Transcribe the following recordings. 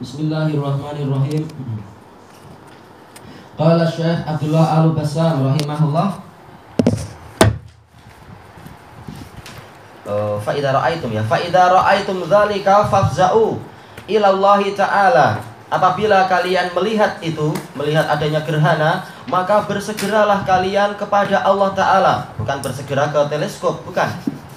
Bismillahirrahmanirrahim. Qala Syekh Abdullah Al-Bassam rahimahullah. Uh, fa idza ra'aitum ya fa idza ra'aitum dzalika fafza'u ila Allah taala. Apabila kalian melihat itu melihat adanya gerhana maka bersegeralah kalian kepada Allah taala. Bukan bersegera ke teleskop bukan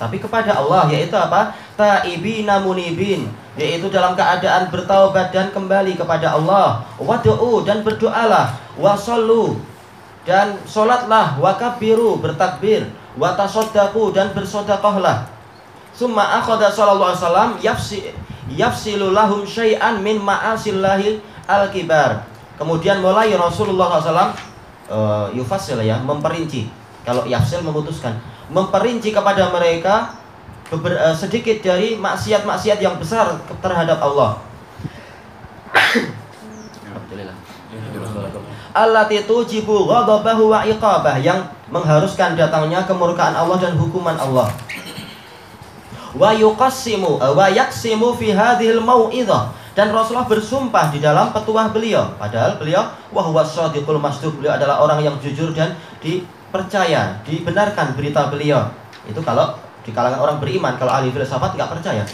tapi kepada Allah yaitu apa? Taibina munibin yaitu dalam keadaan bertaubat dan kembali kepada Allah. Wadu'u dan berdoalah. Wasallu dan solatlah wakabiru bertakbir. Watasodaku dan bersodakohlah. Summa akhada sallallahu alaihi wasallam yafsi yafsilu lahum syai'an min ma'asillahi al-kibar. Kemudian mulai Rasulullah SAW uh, eh, yufasil ya memperinci. Kalau yafsil memutuskan memperinci kepada mereka uh, sedikit dari maksiat-maksiat yang besar terhadap Allah. Alhamdulillah. Allati tujibu ghadabahu wa iqabah yang mengharuskan datangnya kemurkaan Allah dan hukuman Allah. Wa yuqassimu eh, wa yaksimu fi hadhil mau'izah dan Rasulullah bersumpah di dalam petuah beliau padahal beliau wahwa shadiqul masduq beliau adalah orang yang jujur dan dipercaya dibenarkan berita beliau itu kalau di kalangan orang beriman kalau ahli filsafat nggak percaya.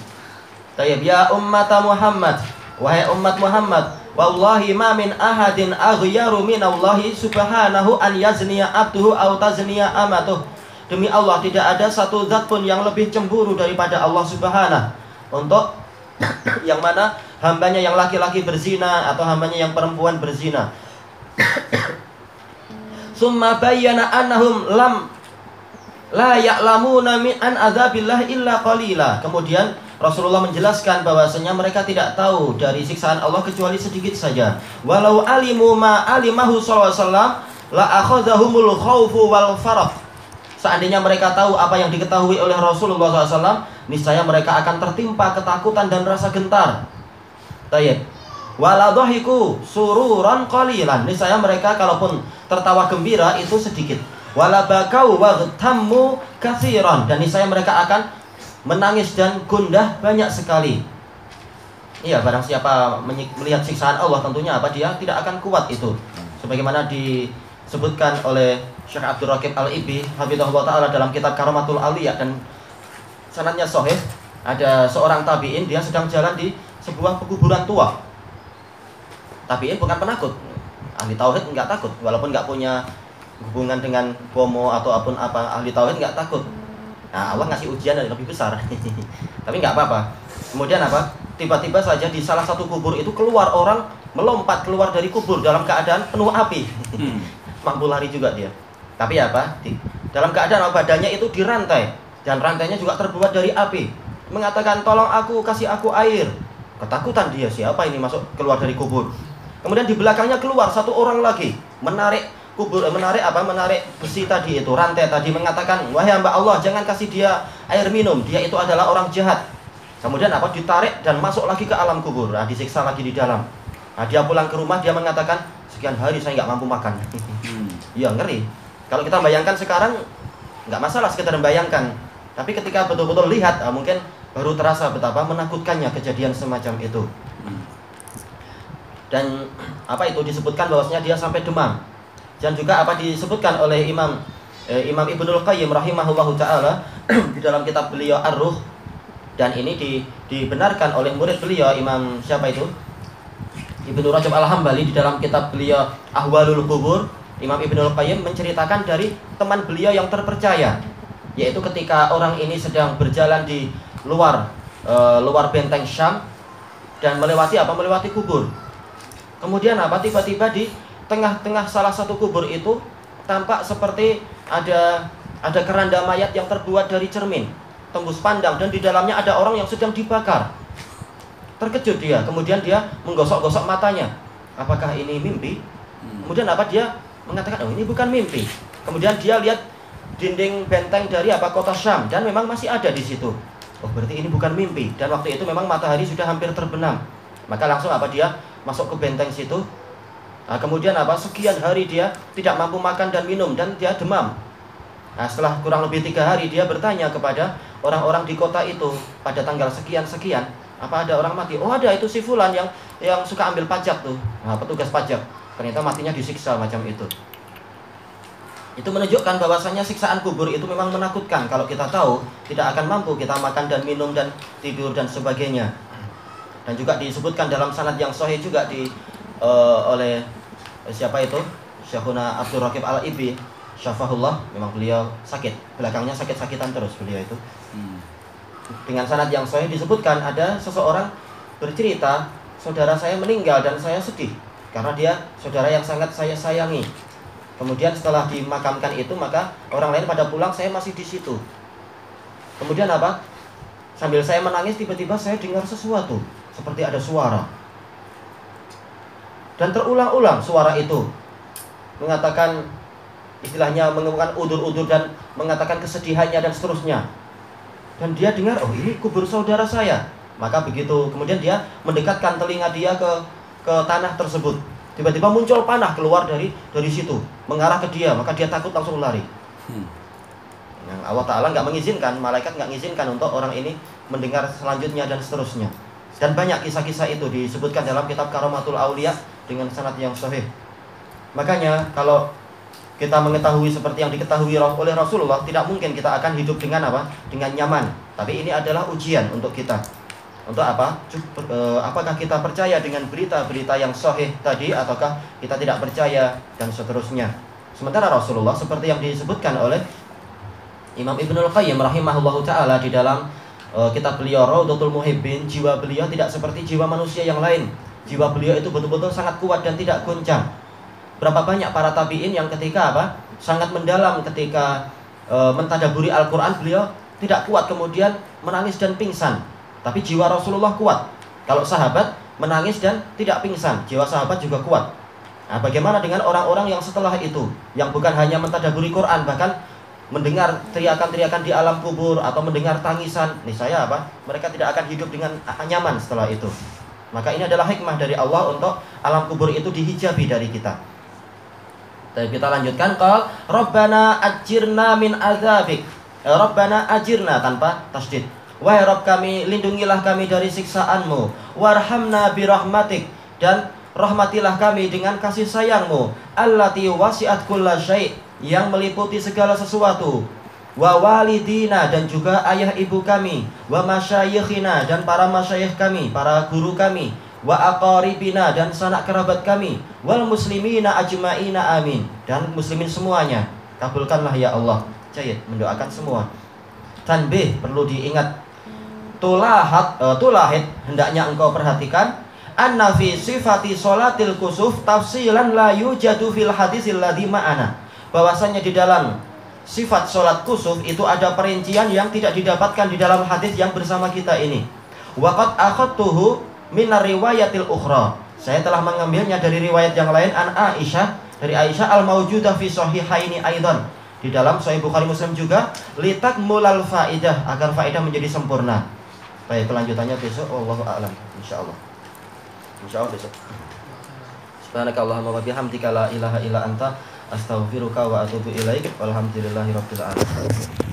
Tayyib ya ummat Muhammad, wahai umat Muhammad, wallahi ma min ahadin aghyaru min Allah subhanahu an yazniya abduhu aw tazniya amatuh. Demi Allah tidak ada satu zat pun yang lebih cemburu daripada Allah Subhanahu untuk yang mana hambanya yang laki-laki berzina atau hambanya yang perempuan berzina. Summa bayyana annahum lam la ya'lamuna min an adzabillah illa qalila. Kemudian Rasulullah menjelaskan bahwasanya mereka tidak tahu dari siksaan Allah kecuali sedikit saja. Walau alimu ma alimahu sallallahu alaihi wasallam la akhadzahumul khaufu wal farah. Seandainya mereka tahu apa yang diketahui oleh Rasulullah SAW, niscaya mereka akan tertimpa ketakutan dan rasa gentar. Tayyib. Waladhahiku sururan qalilan. Niscaya mereka kalaupun tertawa gembira itu sedikit wala bakau waghtammu katsiran dan niscaya mereka akan menangis dan gundah banyak sekali. Iya, barang siapa melihat siksaan Allah tentunya apa dia tidak akan kuat itu. Sebagaimana disebutkan oleh Syekh Abdul Rakib Al-Ibi Habibullah Ta'ala dalam kitab Karamatul Aliyah dan sanadnya sahih ada seorang tabi'in dia sedang jalan di sebuah pekuburan tua. Tabi'in bukan penakut. Ahli tauhid enggak takut walaupun enggak punya hubungan dengan bomo atau apa pun apa ahli tauhid nggak takut. Nah Allah ngasih ujian yang lebih besar. Tapi nggak apa-apa. Kemudian apa? Tiba-tiba saja di salah satu kubur itu keluar orang melompat keluar dari kubur dalam keadaan penuh api. Hmm. mampu lari juga dia. Tapi apa? Di, dalam keadaan badannya itu dirantai. Dan rantainya juga terbuat dari api. Mengatakan tolong aku kasih aku air. Ketakutan dia siapa ini masuk keluar dari kubur kemudian di belakangnya keluar satu orang lagi. Menarik kubur eh, menarik apa? Menarik besi tadi itu rantai tadi. Mengatakan wahai hamba Allah jangan kasih dia air minum. Dia itu adalah orang jahat. Kemudian apa? Ditarik dan masuk lagi ke alam kubur. Nah, disiksa lagi di dalam. Nah, dia pulang ke rumah dia mengatakan sekian hari saya nggak mampu makan. Iya ngeri. Kalau kita bayangkan sekarang nggak masalah sekedar bayangkan tapi ketika betul-betul lihat nah, mungkin baru terasa betapa menakutkannya kejadian semacam itu. Hmm. Dan apa itu disebutkan bahwasanya dia sampai demam dan juga apa disebutkan oleh Imam eh, Imam Ibnul Qayyim rahimahullahu taala di dalam kitab beliau Ar-Ruh dan ini di, dibenarkan oleh murid beliau Imam siapa itu? Ibnu Rajab Al-Hambali di dalam kitab beliau Ahwalul Kubur Imam Ibnul Qayyim menceritakan dari teman beliau yang terpercaya yaitu ketika orang ini sedang berjalan di luar e, luar benteng Syam dan melewati apa melewati kubur. Kemudian apa tiba-tiba di tengah-tengah salah satu kubur itu tampak seperti ada ada keranda mayat yang terbuat dari cermin tembus pandang dan di dalamnya ada orang yang sedang dibakar. Terkejut dia, kemudian dia menggosok-gosok matanya. Apakah ini mimpi? Hmm. Kemudian apa dia mengatakan, "Oh, ini bukan mimpi." Kemudian dia lihat dinding benteng dari apa kota Syam dan memang masih ada di situ. Oh, berarti ini bukan mimpi. Dan waktu itu memang matahari sudah hampir terbenam. Maka langsung apa dia masuk ke benteng situ, Nah, kemudian apa? Sekian hari dia tidak mampu makan dan minum dan dia demam. Nah, setelah kurang lebih tiga hari dia bertanya kepada orang-orang di kota itu pada tanggal sekian sekian, Apa ada orang mati? Oh ada itu si fulan yang yang suka ambil pajak tuh. Nah, petugas pajak. Ternyata matinya disiksa macam itu. Itu menunjukkan bahwasanya siksaan kubur itu memang menakutkan kalau kita tahu tidak akan mampu kita makan dan minum dan tidur dan sebagainya. Dan juga disebutkan dalam sanad yang sahih juga di uh, oleh siapa itu? Syekhuna Abdul Rakib Al-Ibi Syafahullah memang beliau sakit belakangnya sakit-sakitan terus beliau itu hmm. dengan sanad yang sahih disebutkan ada seseorang bercerita saudara saya meninggal dan saya sedih karena dia saudara yang sangat saya sayangi Kemudian setelah dimakamkan itu maka orang lain pada pulang saya masih di situ. Kemudian apa? Sambil saya menangis tiba-tiba saya dengar sesuatu seperti ada suara. Dan terulang-ulang suara itu mengatakan istilahnya mengemukakan udur-udur dan mengatakan kesedihannya dan seterusnya. Dan dia dengar, oh ini kubur saudara saya. Maka begitu, kemudian dia mendekatkan telinga dia ke ke tanah tersebut. Tiba-tiba muncul panah keluar dari dari situ, mengarah ke dia, maka dia takut langsung lari. Hmm. Yang Allah Taala nggak mengizinkan, malaikat nggak mengizinkan untuk orang ini mendengar selanjutnya dan seterusnya. Dan banyak kisah-kisah itu disebutkan dalam kitab Karomatul Aulia dengan sanad yang sahih. Makanya kalau kita mengetahui seperti yang diketahui oleh Rasulullah, tidak mungkin kita akan hidup dengan apa? Dengan nyaman. Tapi ini adalah ujian untuk kita. Untuk apa? Eh, apakah kita percaya dengan berita-berita yang sahih tadi ataukah kita tidak percaya dan seterusnya. Sementara Rasulullah seperti yang disebutkan oleh Imam Ibnul Qayyim rahimahullah taala di dalam uh, kitab beliau Raudatul Muhibbin, jiwa beliau tidak seperti jiwa manusia yang lain. Jiwa beliau itu betul-betul sangat kuat dan tidak goncang. Berapa banyak para tabi'in yang ketika apa? sangat mendalam ketika uh, mentadaburi Al-Qur'an beliau tidak kuat kemudian menangis dan pingsan tapi jiwa Rasulullah kuat. Kalau sahabat menangis dan tidak pingsan, jiwa sahabat juga kuat. Nah, bagaimana dengan orang-orang yang setelah itu, yang bukan hanya mentadaburi Quran, bahkan mendengar teriakan-teriakan di alam kubur atau mendengar tangisan, nih saya apa? Mereka tidak akan hidup dengan nyaman setelah itu. Maka ini adalah hikmah dari Allah untuk alam kubur itu dihijabi dari kita. Dan kita lanjutkan kal Rabbana ajirna min azabik. Eh, Rabbana ajirna tanpa tasdid. Wahai Rabb kami, lindungilah kami dari siksaanmu. Warhamna birahmatik. Dan rahmatilah kami dengan kasih sayangmu. Allati wasiat kulla syai' yang meliputi segala sesuatu. Wa walidina dan juga ayah ibu kami. Wa masyayikhina dan para masyayikh kami, para guru kami. Wa aqaribina dan sanak kerabat kami. Wal muslimina ajma'ina amin. Dan muslimin semuanya. Kabulkanlah ya Allah. Jayid, mendoakan semua. Tanbih perlu diingat tulahat uh, tulahid hendaknya engkau perhatikan anna fi sifati solatil kusuf tafsilan la yujadu fil hadisil ladhi ma'ana bahwasanya di dalam sifat solat kusuf itu ada perincian yang tidak didapatkan di dalam hadis yang bersama kita ini waqad akhadtuhu min riwayatil ukhra saya telah mengambilnya dari riwayat yang lain an Aisyah dari Aisyah al maujudah fi sahihaini aidan di dalam Sahih Bukhari Muslim juga litak mulal faidah agar faidah menjadi sempurna Baik, kelanjutannya besok wallahu a'lam insyaallah. Insyaallah besok. Subhanakallahumma wa bihamdika la ilaha illa anta astaghfiruka wa atubu ilaik. Walhamdulillahirabbil alamin.